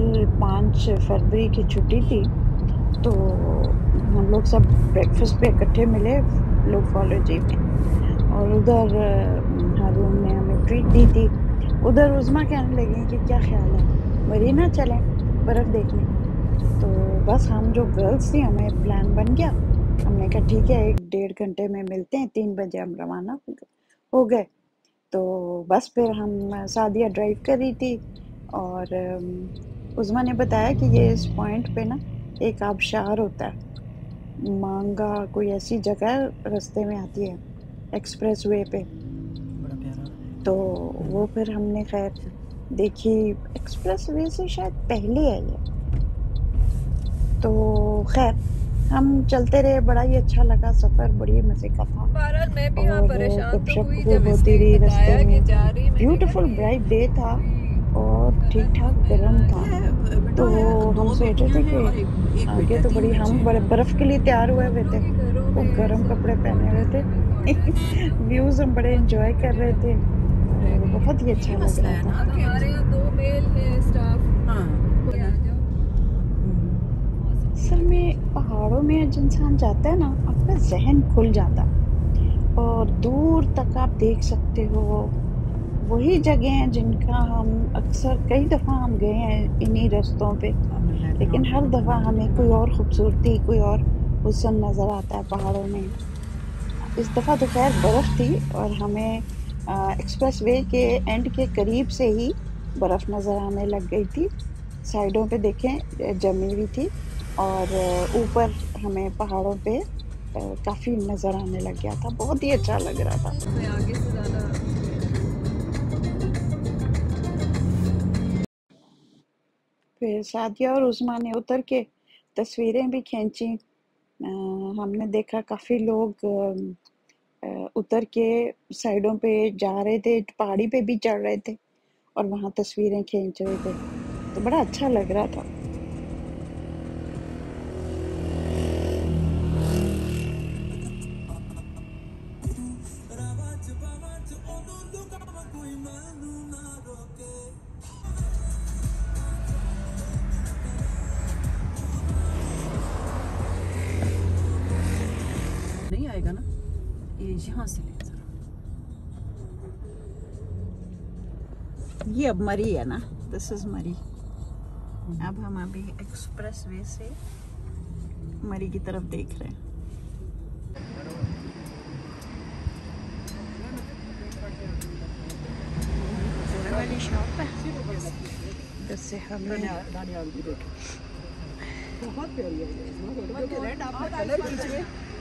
कल पाँच फरवरी की छुट्टी थी तो हम लोग सब ब्रेकफास्ट पे इकट्ठे मिले लोग कॉलेज में। और उधर हारून ने हमें ट्रीट दी थी। उधर उज़मा कहने लगी कि क्या ख्याल है? मरीना चलें बर्फ़ देखने। तो बस हम जो गर्ल्स थी, हमें प्लान बन गया। हमने कहा, ठीक है, एक डेढ़ घंटे में मिलते हैं, तीन बजे हम रवाना हो गए तो बस फिर हम सादिया ड्राइव कर रही थी और उज़मा ने बताया कि ये इस पॉइंट पे ना एक आबशार होता है। मांगा कोई ऐसी जगह रास्ते में आती है एक्सप्रेस वे पे तो वो फिर हमने खैर देखी एक्सप्रेस वे से शायद पहले है ये। तो खैर हम चलते रहे बड़ा ही अच्छा लगा सफ़र बड़ी मज़े का था। मैं भी यहाँ और परेशान तो गपशप हुई जब होती रही रास्ते में। जा रही मैंने ब्यूटीफुल ब्राइट डे था। और ठीक ठाक गर्म था। तो हम सोचे थे कि आगे तो बड़ी हम बड़े बर्फ़ के लिए तैयार हुए हुए थे। वो गर्म कपड़े पहने हुए थे। व्यूज़ हम बड़े इंजॉय कर रहे थे। बहुत ही अच्छा लग रहा था। है हाँ। असल में पहाड़ों में जब इंसान जाता है ना आपका जहन खुल जाता। और दूर तक आप देख सकते हो। वही जगह हैं जिनका हम अक्सर, कई दफ़ा हम गए हैं इन्हीं रास्तों पे। लेकिन हर दफ़ा हमें कोई और ख़ूबसूरती, कोई और हुसन नज़र आता है पहाड़ों में। इस दफ़ा तो खैर बर्फ़ थी और हमें एक्सप्रेस वे के एंड के करीब से ही बर्फ़ नज़र आने लग गई थी। साइडों पे देखें, जमी हुई थी और ऊपर हमें पहाड़ों पे काफ़ी नज़र आने लग गया था। बहुत ही अच्छा लग रहा था। फिर सादिया और उज़मा ने उतर के तस्वीरें भी खींची। हमने देखा काफ़ी लोग उतर के साइडों पे जा रहे थे, पहाड़ी पे भी चढ़ रहे थे और वहाँ तस्वीरें खींच रहे थे। तो बड़ा अच्छा लग रहा था। यहाँ से ले ये अब मरी है ना दिस इज़ मरी अब हम अभी एक्सप्रेस वे से मरी की तरफ़ देख रहे हैं। वाली शॉप है? जिससे हमें बहुत प्यारी है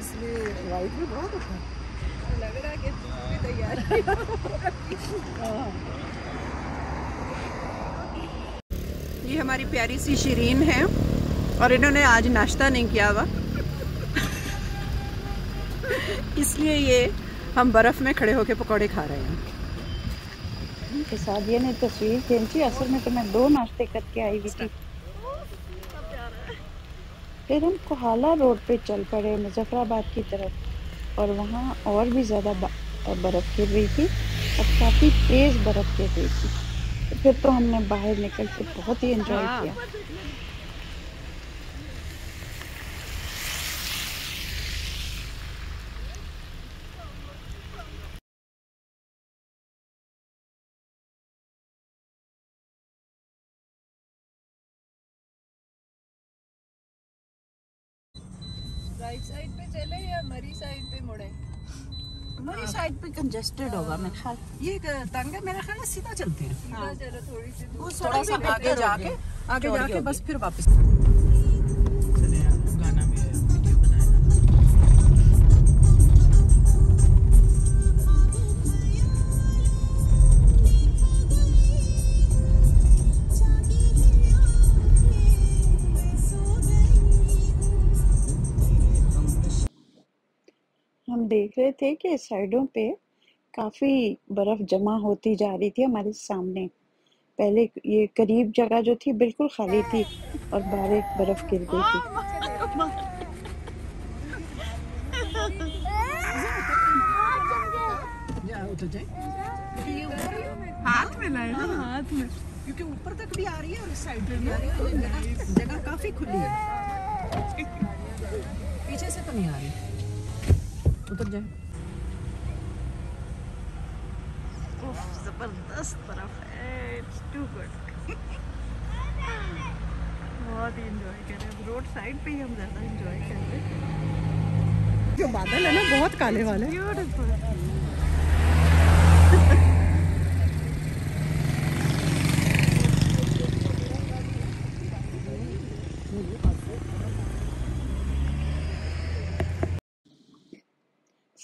इसमें वाइट में बहुत अच्छा लग रहा कि तैयार ये हमारी प्यारी सी शीरीन है और इन्होंने आज नाश्ता नहीं किया हुआ। इसलिए ये हम बर्फ़ में खड़े होकर पकौड़े खा रहे हैं। सादिया ने तस्वीर खींची असल में तो मैं दो नाश्ते करके आई हुई थी। फिर हम कोहाला रोड पे चल पड़े मुजफ्फराबाद की तरफ़। और वहाँ और भी ज़्यादा बर्फ़ गिर रही थी और काफ़ी तेज़ बर्फ़ गिर रही थी। फिर तो हमने बाहर निकल के बहुत ही एंजॉय किया। राइट साइड पे चले या मरी साइड पे मुड़े? मरी साइड पे कंजेस्टेड होगा मेरे ख्याल। ये तंग है मेरा ख्याल है सीधा चलते हैं। सीधा चलो थोड़ी सी थोड़ा सा आगे जाके आगे जाके बस फिर वापस। देख रहे थे कि साइडों पे काफ़ी बर्फ़ जमा होती जा रही थी हमारे सामने। पहले ये करीब जगह जो थी बिल्कुल खाली थी और बारीक बर्फ़ गिर गई थी। जा उठ जाए हाथ में लाए हाथ में। क्योंकि ऊपर तक भी आ रही है और इस साइड भी आ रही है। जगह जगह काफ़ी खुली है। पीछे से तो नहीं आ रही। उतर जाए। ज़बरदस्त बर्फ़ है। इट्स टू गुड बहुत ही इंजॉय कर रहे हैं। रोड साइड पे ही हम ज़्यादा इंजॉय कर रहे हैं। जो बादल है ना बहुत काले वाले। ब्यूटीफुल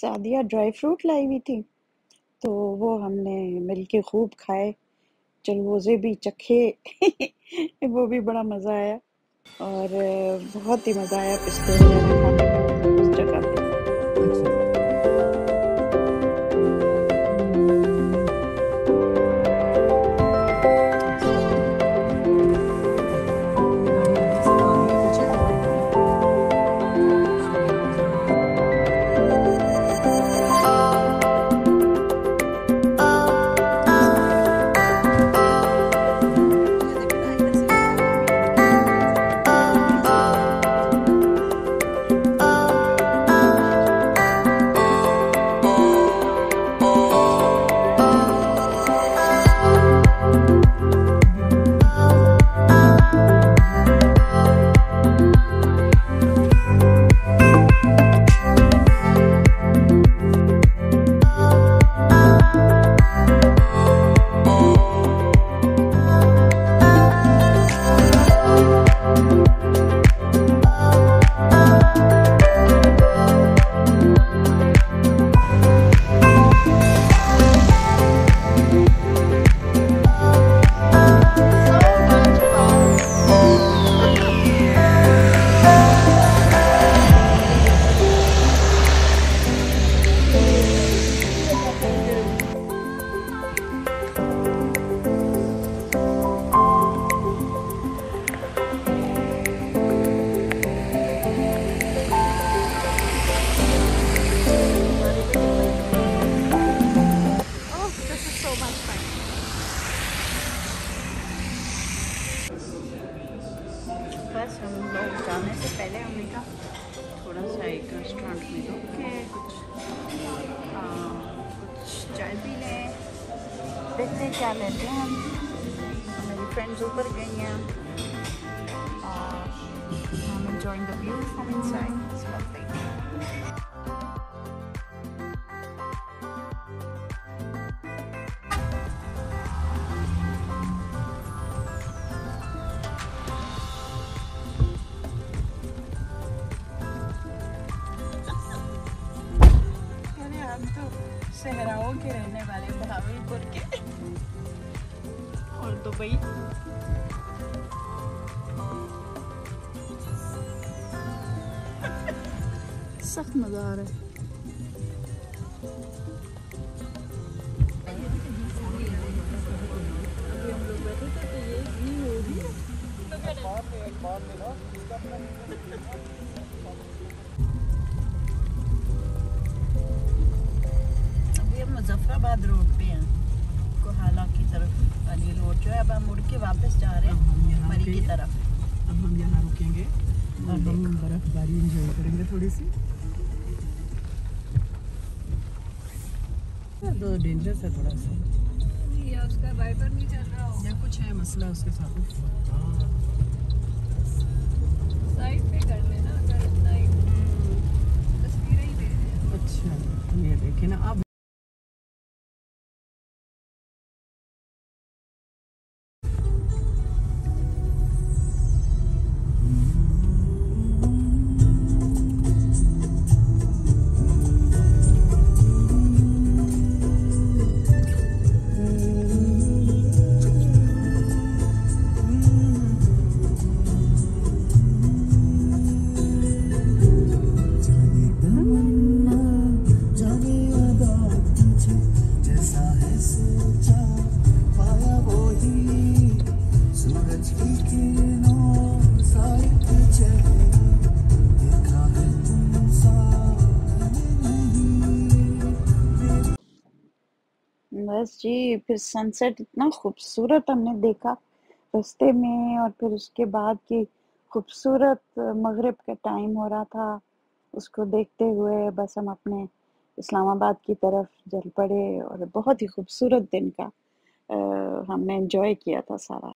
सादिया ड्राई फ्रूट लाई हुई थी तो वो हमने मिल के खूब खाए। चलवोज़े भी चखे, वो भी बड़ा मज़ा आया और बहुत ही मज़ा आया खाने चाय पी लें। देखते हैं क्या लेते हैं हम। मेरी फ्रेंड्स ऊपर गई हैं। और I am enjoying the view from inside it's अरे सहराओं के रहने वाले भागलपुर के। और दुबई सख्त मज़ा आ रहा है। अभी हम लोग मुजफ्फराबाद रोड पे हैं कोहाला की तरफ़ वाली रोड जो है अब हम मुड़ के वापस जा रहे हैं मरी की तरफ़। अब हम यहाँ रुकेंगे। और हम बर्फबारी एंजॉय करेंगे थोड़ी सी। तो डेंजरस है थोड़ा सा। या उसका वाइपर नहीं चल रहा हो या कुछ है मसला उसके साथ साइड पे कर लेना अगर इतना ही तस्वीरें ही ले। रहे हैं अच्छा ये देखिए ना अब बस जी, फिर सनसेट इतना खूबसूरत हमने देखा रस्ते में और फिर उसके बाद की खूबसूरत मगरब का टाइम हो रहा था, उसको देखते हुए बस हम अपने इस्लामाबाद की तरफ़ जल पड़े और बहुत ही खूबसूरत दिन का आ, हमने एंजॉय किया था सारा।